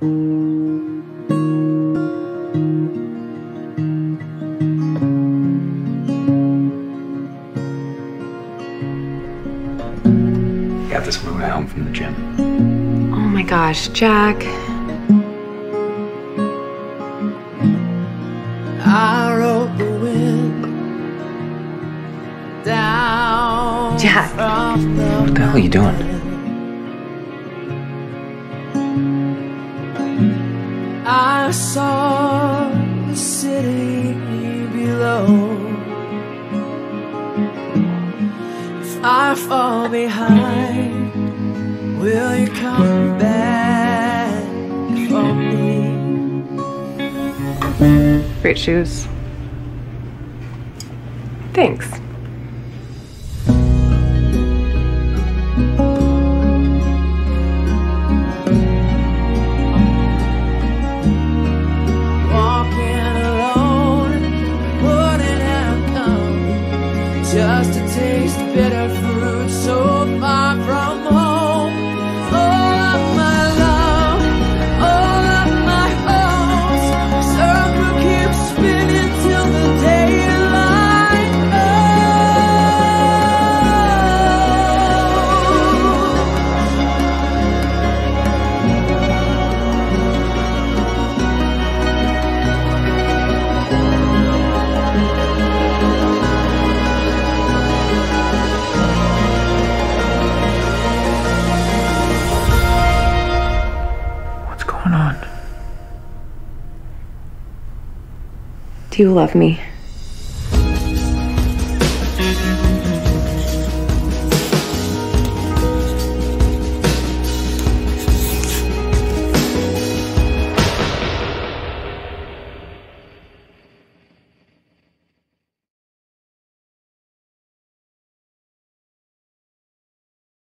Got this on my way home from the gym. Oh my gosh, Jack. I rode the wind down Jack. What the hell are you doing? I saw the city below. If I fall behind, will you come back for me? Great shoes. Thanks. You love me?